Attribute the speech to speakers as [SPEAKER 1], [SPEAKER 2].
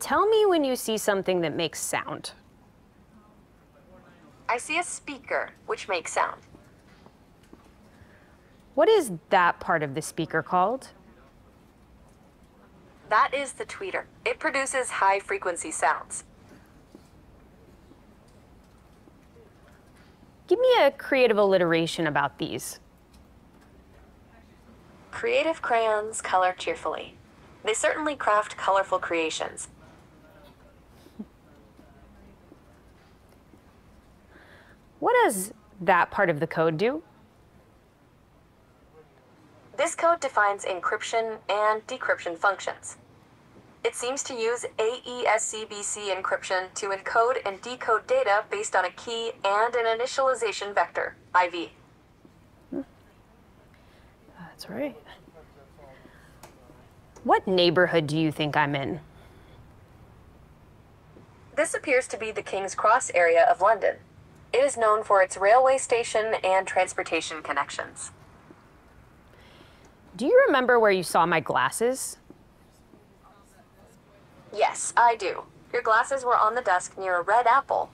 [SPEAKER 1] Tell me when you see something that makes sound.
[SPEAKER 2] I see a speaker, which makes sound.
[SPEAKER 1] What is that part of the speaker called?
[SPEAKER 2] That is the tweeter. It produces high frequency sounds.
[SPEAKER 1] Give me a creative alliteration about these.
[SPEAKER 2] Creative crayons color cheerfully. They certainly craft colorful creations.
[SPEAKER 1] What does that part of the code do?
[SPEAKER 2] This code defines encryption and decryption functions. It seems to use AES-CBC encryption to encode and decode data based on a key and an initialization vector, IV.
[SPEAKER 1] That's right. What neighborhood do you think I'm in?
[SPEAKER 2] This appears to be the King's Cross area of London. It is known for its railway station and transportation connections.
[SPEAKER 1] Do you remember where you saw my glasses?
[SPEAKER 2] Yes, I do. Your glasses were on the desk near a red apple